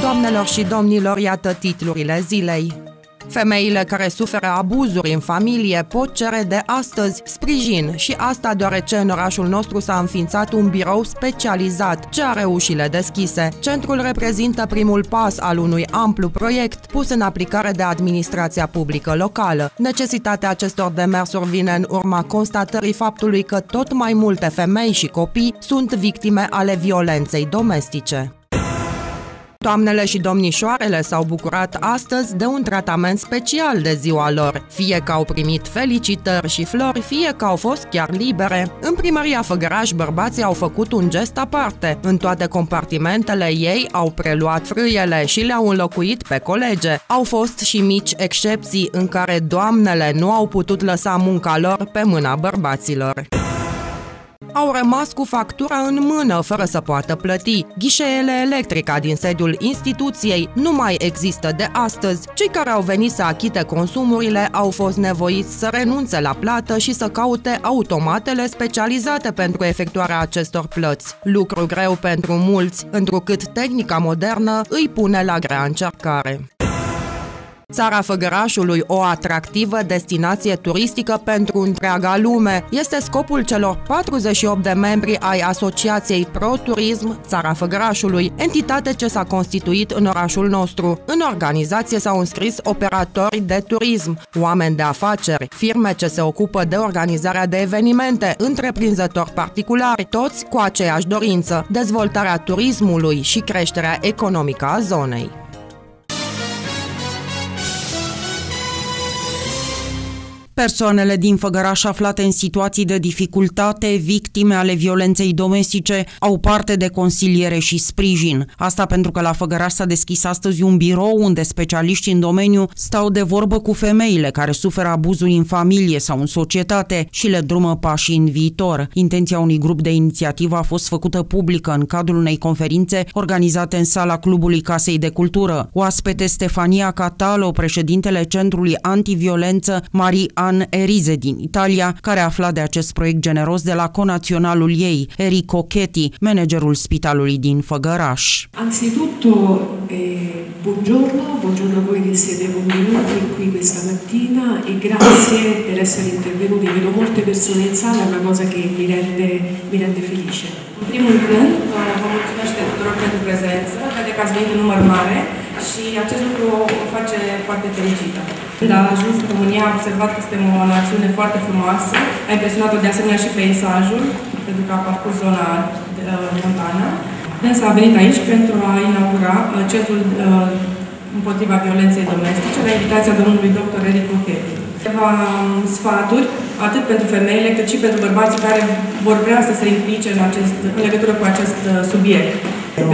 Doamnelor și domnilor, iată titlurile zilei. Femeile care suferă abuzuri în familie pot cere de astăzi sprijin și asta deoarece în orașul nostru s-a înființat un birou specializat ce are ușile deschise. Centrul reprezintă primul pas al unui amplu proiect pus în aplicare de administrația publică locală. Necesitatea acestor demersuri vine în urma constatării faptului că tot mai multe femei și copii sunt victime ale violenței domestice. Doamnele și domnișoarele s-au bucurat astăzi de un tratament special de ziua lor, fie că au primit felicitări și flori, fie că au fost chiar libere. În primăria Făgăraș, bărbații au făcut un gest aparte. În toate compartimentele ei au preluat frâiele și le-au înlocuit pe colege. Au fost și mici excepții în care doamnele nu au putut lăsa munca lor pe mâna bărbaților au rămas cu factura în mână fără să poată plăti. Ghișeele electrica din sediul instituției nu mai există de astăzi. Cei care au venit să achite consumurile au fost nevoiți să renunțe la plată și să caute automatele specializate pentru efectuarea acestor plăți. Lucru greu pentru mulți, întrucât tehnica modernă îi pune la grea încercare. Țara Făgărașului, o atractivă destinație turistică pentru întreaga lume, este scopul celor 48 de membri ai Asociației Pro Turism Țara Făgărașului, entitate ce s-a constituit în orașul nostru. În organizație s-au înscris operatori de turism, oameni de afaceri, firme ce se ocupă de organizarea de evenimente, întreprinzători particulari, toți cu aceeași dorință, dezvoltarea turismului și creșterea economică a zonei. Persoanele din Făgăraș aflate în situații de dificultate, victime ale violenței domestice, au parte de consiliere și sprijin. Asta pentru că la Făgăraș s-a deschis astăzi un birou unde specialiști în domeniu stau de vorbă cu femeile care suferă abuzuri în familie sau în societate și le drumă pașii în viitor. Intenția unui grup de inițiativă a fost făcută publică în cadrul unei conferințe organizate în sala Clubului Casei de Cultură. Oaspete Stefania Catalo, președintele Centrului Antiviolență, Marie An Erize din Italia, care afla de acest proiect generos de la conaționalul ei, Enrico Chetti, managerul spitalului din Făgăraș. Anzitutto, eh, buongiorno, buongiorno a voi che siete convenuti qui questa mattina e grazie per essere intervenuti. Vedo molte persone in sala, è una cosa che mi rende, mi rende felice. În primul rând, vă mulțumesc tuturor pentru prezență, vede că ați venit în număr mare și acest lucru o face foarte fericită. Când a ajuns în România, a observat că suntem o națiune foarte frumoasă, a impresionat-o de asemenea și peisajul, pentru că a parcurs zona uh, montană. Însă a venit aici pentru a inaugura uh, centrul uh, împotriva violenței domestice, la invitația domnului dr. Eric Ochetti. Câteva um, sfaturi, atât pentru femeile, cât și pentru bărbații care vor vrea să se implice în, acest, în legătură cu acest subiect.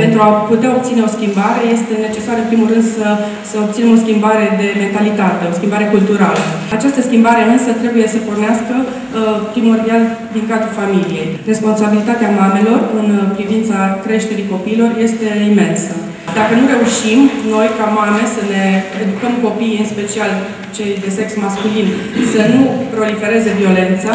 Pentru a putea obține o schimbare, este necesar, în primul rând, să, să obținem o schimbare de mentalitate, o schimbare culturală. Această schimbare, însă, trebuie să pornească uh, primordial din cadrul familiei. Responsabilitatea mamelor în privința creșterii copiilor este imensă. Dacă nu reușim, noi, ca mame, să ne educăm copiii, în special cei de sex masculin, să nu prolifereze violența,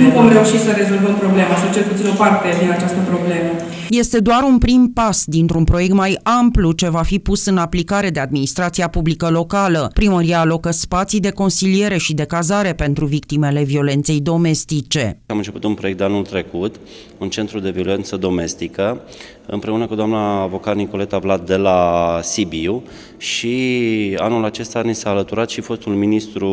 nu vom reuși să rezolvăm problema, sau cel puțin o parte din această problemă. Este doar un prim pas dintr-un proiect mai amplu ce va fi pus în aplicare de administrația publică locală. Primăria alocă spații de consiliere și de cazare pentru victimele violenței domestice. Am început un proiect de anul trecut, un centru de violență domestică, împreună cu doamna avocat Nicoleta Vlad de la Sibiu și anul acesta ni s-a alăturat și fostul ministru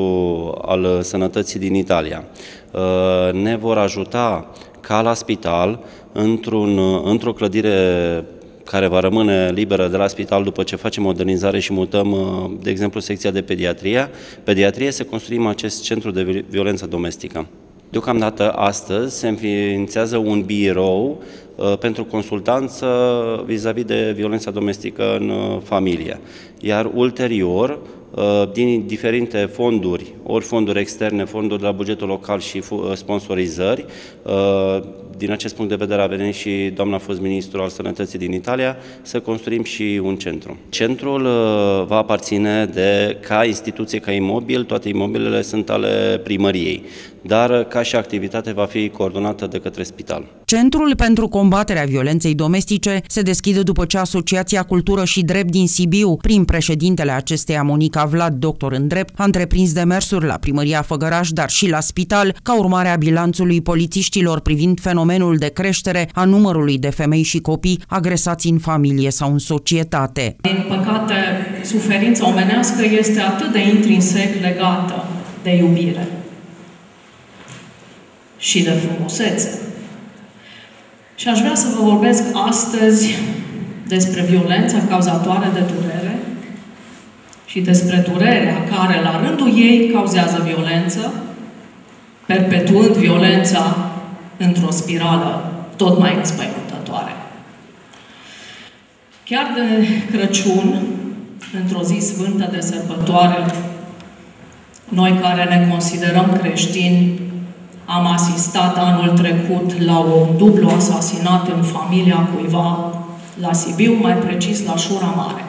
al sănătății din Italia. Uh, ne vor ajuta ca la spital, într-un, într-o clădire care va rămâne liberă de la spital după ce facem modernizare și mutăm, uh, de exemplu, secția de pediatrie, pediatrie să construim acest centru de violență domestică. Deocamdată astăzi se înființează un birou uh, pentru consultanță vis-a-vis -vis de violența domestică în uh, familie. Iar ulterior, Uh, din diferite fonduri, ori fonduri externe, fonduri de la bugetul local și uh, sponsorizări, uh, din acest punct de vedere a venit și doamna fost ministru al sănătății din Italia, să construim și un centru. Centrul va aparține de, ca instituție, ca imobil, toate imobilele sunt ale primăriei dar ca și activitate va fi coordonată de către spital. Centrul pentru combaterea violenței domestice se deschide după ce Asociația Cultură și Drept din Sibiu, prin președintele acesteia Monica Vlad, doctor în drept, a întreprins demersuri la primăria Făgăraș, dar și la spital, ca urmare a bilanțului polițiștilor privind fenomenul de creștere a numărului de femei și copii agresați în familie sau în societate. Din păcate, suferința omenească este atât de intrinsec legată de iubire și de frumusețe. Și aș vrea să vă vorbesc astăzi despre violența cauzatoare de durere și despre durerea care, la rândul ei, cauzează violență, perpetuând violența într-o spirală tot mai înspăimântătoare. Chiar de Crăciun, într-o zi sfântă de sărbătoare, noi care ne considerăm creștini, am asistat anul trecut la un dublu asasinat în familia cuiva la Sibiu, mai precis la Șura Mare.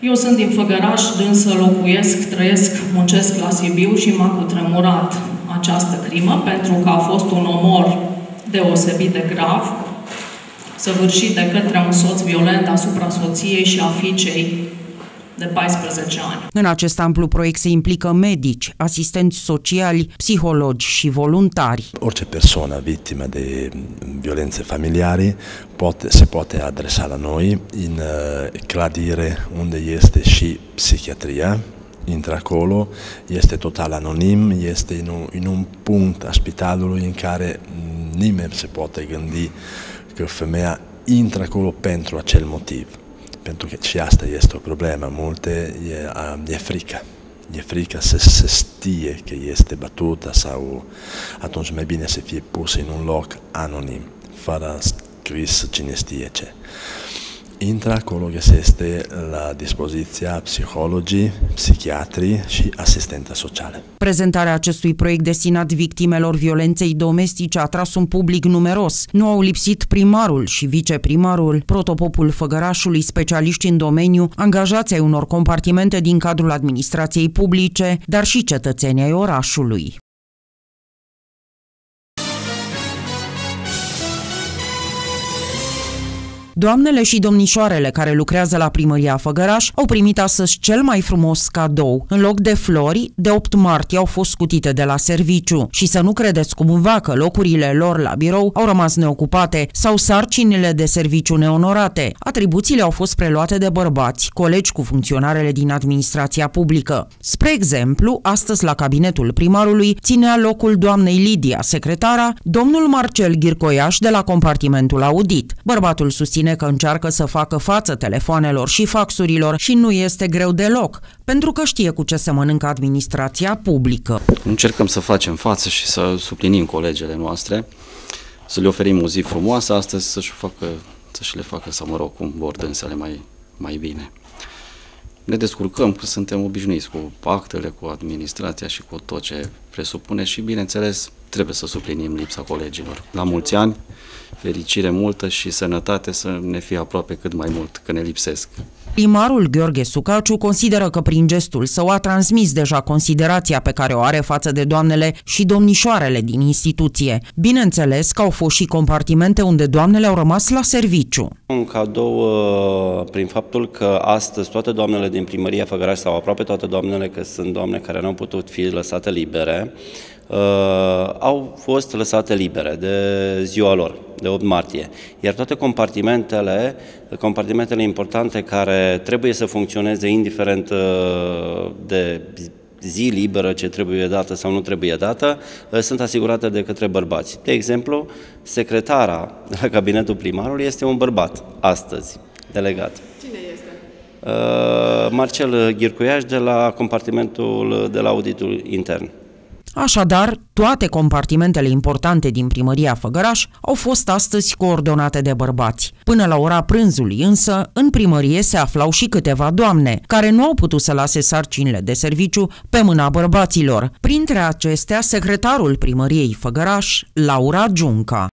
Eu sunt din Făgăraș, însă locuiesc, trăiesc, muncesc la Sibiu și m-a cutremurat această crimă pentru că a fost un omor deosebit de grav, săvârșit de către un soț violent asupra soției și a fiicei de 14 ani. În acest amplu proiect se implică medici, asistenți sociali, psihologi și voluntari. Orice persoană victimă de violențe familiari poate, se poate adresa la noi în uh, clădire unde este și psihiatria, intră acolo, este total anonim, este în un, în un punct a spitalului în care nimeni se poate gândi că femeia intră acolo pentru acel motiv. Pentru că și asta este o problemă, multe e, e frică. E frică să se știe că este bătută sau atunci mai bine să fie pus în un loc anonim, fără scris cine știe ce intră acolo găsește la dispoziția psihologii, psihiatrii și asistente sociale. Prezentarea acestui proiect destinat victimelor violenței domestice a tras un public numeros. Nu au lipsit primarul și viceprimarul, protopopul Făgărașului, specialiști în domeniu, angajați ai unor compartimente din cadrul administrației publice, dar și cetățenii ai orașului. Doamnele și domnișoarele care lucrează la primăria Făgăraș au primit astăzi cel mai frumos cadou. În loc de flori, de 8 martie au fost scutite de la serviciu și să nu credeți cumva că locurile lor la birou au rămas neocupate sau sarcinile de serviciu neonorate. Atribuțiile au fost preluate de bărbați, colegi cu funcționarele din administrația publică. Spre exemplu, astăzi la cabinetul primarului ținea locul doamnei Lidia, secretara, domnul Marcel Ghircoiaș de la compartimentul audit. Bărbatul susține susține că încearcă să facă față telefoanelor și faxurilor și nu este greu deloc, pentru că știe cu ce se mănâncă administrația publică. Încercăm să facem față și să suplinim colegele noastre, să le oferim o zi frumoasă astăzi, să-și facă, să-și le facă, să mă rog, cum vor dânsele mai, mai bine. Ne descurcăm că suntem obișnuiți cu actele, cu administrația și cu tot ce presupune și, bineînțeles, trebuie să suplinim lipsa colegilor. La mulți ani, fericire multă și sănătate să ne fie aproape cât mai mult, că ne lipsesc. Primarul Gheorghe Sucaciu consideră că prin gestul său a transmis deja considerația pe care o are față de doamnele și domnișoarele din instituție. Bineînțeles că au fost și compartimente unde doamnele au rămas la serviciu. Un cadou uh, prin faptul că astăzi toate doamnele din primăria Făgăraș sau aproape toate doamnele, că sunt doamne care nu au putut fi lăsate libere, uh, au fost lăsate libere de ziua lor, de 8 martie. Iar toate compartimentele, compartimentele importante care trebuie să funcționeze indiferent uh, de zi liberă ce trebuie dată sau nu trebuie dată, uh, sunt asigurate de către bărbați. De exemplu, secretara de la cabinetul primarului este un bărbat, astăzi, delegat. Cine este? Uh, Marcel Ghircuiaș de la compartimentul de la auditul intern. Așadar, toate compartimentele importante din primăria Făgăraș au fost astăzi coordonate de bărbați. Până la ora prânzului însă, în primărie se aflau și câteva doamne, care nu au putut să lase sarcinile de serviciu pe mâna bărbaților. Printre acestea, secretarul primăriei Făgăraș, Laura Giunca.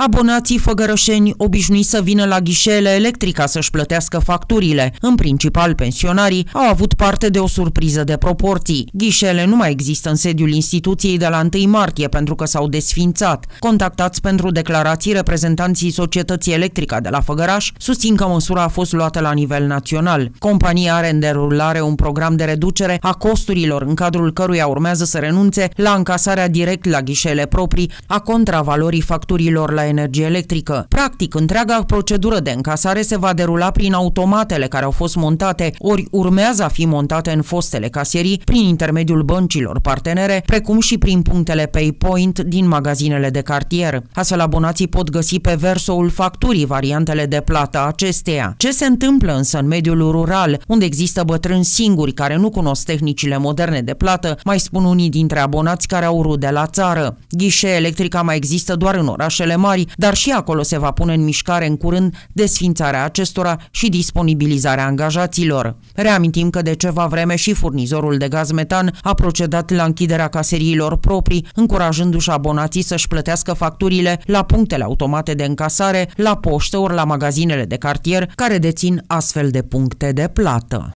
Abonații făgărășeni obișnuiți să vină la ghișeele electrica să-și plătească facturile, în principal pensionarii, au avut parte de o surpriză de proporții. Ghișele nu mai există în sediul instituției de la 1 martie pentru că s-au desfințat. Contactați pentru declarații reprezentanții Societății Electrica de la Făgăraș susțin că măsura a fost luată la nivel național. Compania are în derulare un program de reducere a costurilor în cadrul căruia urmează să renunțe la încasarea direct la ghișele proprii a contravalorii facturilor la energie electrică. Practic, întreaga procedură de încasare se va derula prin automatele care au fost montate, ori urmează a fi montate în fostele casierii prin intermediul băncilor partenere, precum și prin punctele PayPoint din magazinele de cartier. Astfel, abonații pot găsi pe versoul facturii variantele de plată acesteia. Ce se întâmplă însă în mediul rural, unde există bătrâni singuri care nu cunosc tehnicile moderne de plată, mai spun unii dintre abonați care au rude la țară. Ghișe electrica mai există doar în orașele mari, mari, dar și acolo se va pune în mișcare în curând desfințarea acestora și disponibilizarea angajaților. Reamintim că de ceva vreme și furnizorul de gaz metan a procedat la închiderea caseriilor proprii, încurajându-și abonații să-și plătească facturile la punctele automate de încasare, la poștă ori la magazinele de cartier care dețin astfel de puncte de plată.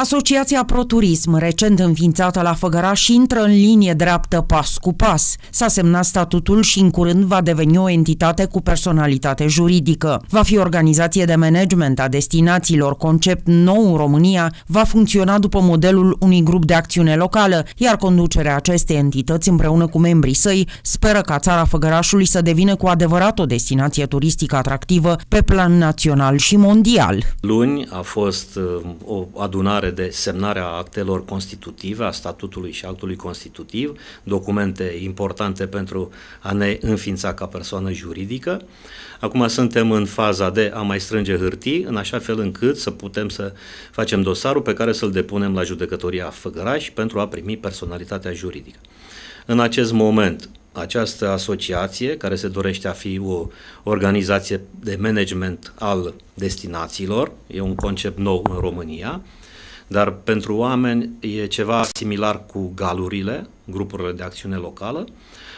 Asociația ProTurism, recent înființată la Făgăraș, intră în linie dreaptă pas cu pas. S-a semnat statutul și în curând va deveni o entitate cu personalitate juridică. Va fi organizație de management a destinațiilor, concept nou în România, va funcționa după modelul unui grup de acțiune locală, iar conducerea acestei entități împreună cu membrii săi speră ca țara Făgărașului să devină cu adevărat o destinație turistică atractivă pe plan național și mondial. Luni a fost uh, o adunare de semnarea actelor constitutive, a statutului și actului constitutiv, documente importante pentru a ne înființa ca persoană juridică. Acum suntem în faza de a mai strânge hârtii, în așa fel încât să putem să facem dosarul pe care să-l depunem la judecătoria Făgăraș pentru a primi personalitatea juridică. În acest moment, această asociație, care se dorește a fi o organizație de management al destinațiilor, e un concept nou în România, dar pentru oameni e ceva similar cu galurile, grupurile de acțiune locală,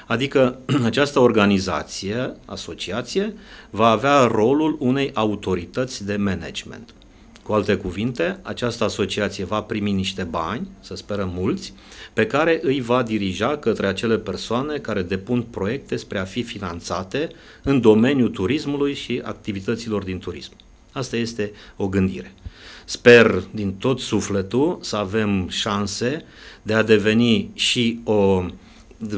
adică această organizație, asociație, va avea rolul unei autorități de management. Cu alte cuvinte, această asociație va primi niște bani, să sperăm mulți, pe care îi va dirija către acele persoane care depun proiecte spre a fi finanțate în domeniul turismului și activităților din turism. Asta este o gândire. Sper din tot sufletul să avem șanse de a deveni și o,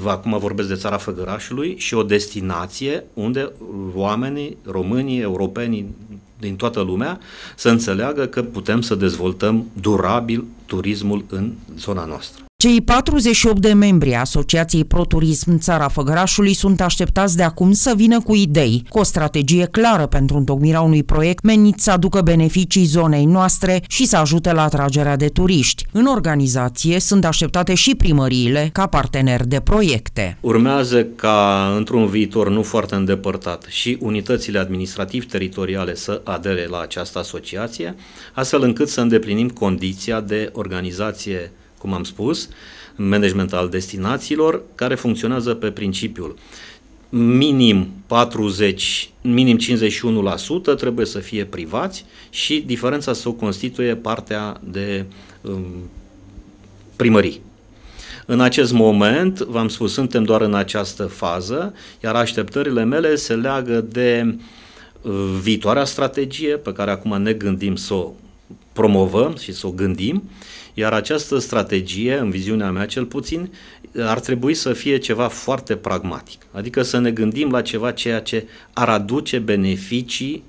acum vorbesc de țara Făgărașului, și o destinație unde oamenii, românii, europenii din toată lumea să înțeleagă că putem să dezvoltăm durabil turismul în zona noastră. Cei 48 de membri a Asociației ProTurism în țara Făgărașului sunt așteptați de acum să vină cu idei, cu o strategie clară pentru întocmirea unui proiect menit să aducă beneficii zonei noastre și să ajute la atragerea de turiști. În organizație sunt așteptate și primăriile ca parteneri de proiecte. Urmează ca într-un viitor nu foarte îndepărtat și unitățile administrativ-teritoriale să adere la această asociație, astfel încât să îndeplinim condiția de organizație cum am spus, management al destinațiilor, care funcționează pe principiul minim 40, minim 51% trebuie să fie privați și diferența să o constituie partea de um, primării. În acest moment, v-am spus, suntem doar în această fază, iar așteptările mele se leagă de uh, viitoarea strategie pe care acum ne gândim să o promovăm și să o gândim iar această strategie, în viziunea mea cel puțin, ar trebui să fie ceva foarte pragmatic. Adică să ne gândim la ceva ceea ce ar aduce beneficii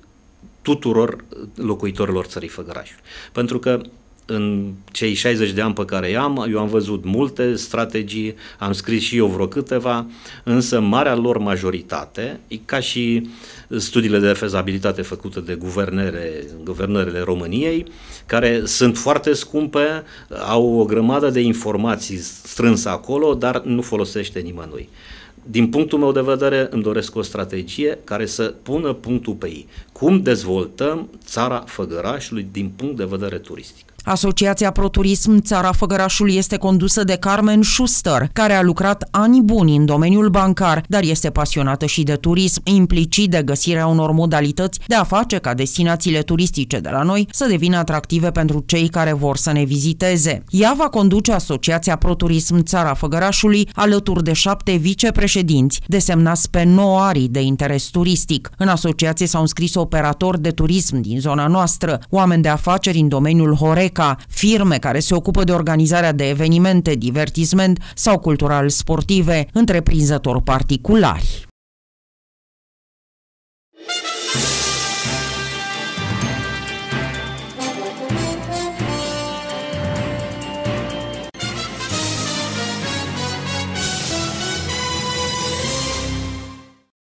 tuturor locuitorilor țării Făgărașului. Pentru că în cei 60 de ani pe care i-am, eu am văzut multe strategii, am scris și eu vreo câteva, însă marea lor majoritate, e ca și studiile de fezabilitate făcute de guvernere, guvernările României, care sunt foarte scumpe, au o grămadă de informații strânse acolo, dar nu folosește nimănui. Din punctul meu de vedere, îmi doresc o strategie care să pună punctul pe ei. Cum dezvoltăm țara Făgărașului din punct de vedere turistic? Asociația ProTurism Țara Făgărașului este condusă de Carmen Schuster, care a lucrat ani buni în domeniul bancar, dar este pasionată și de turism, implicit de găsirea unor modalități de a face ca destinațiile turistice de la noi să devină atractive pentru cei care vor să ne viziteze. Ea va conduce Asociația ProTurism Țara Făgărașului alături de șapte vicepreședinți, desemnați pe 9 arii de interes turistic. În asociație s-au înscris operatori de turism din zona noastră, oameni de afaceri în domeniul Horeca, ca firme care se ocupă de organizarea de evenimente, divertisment sau cultural-sportive, întreprinzători particulari.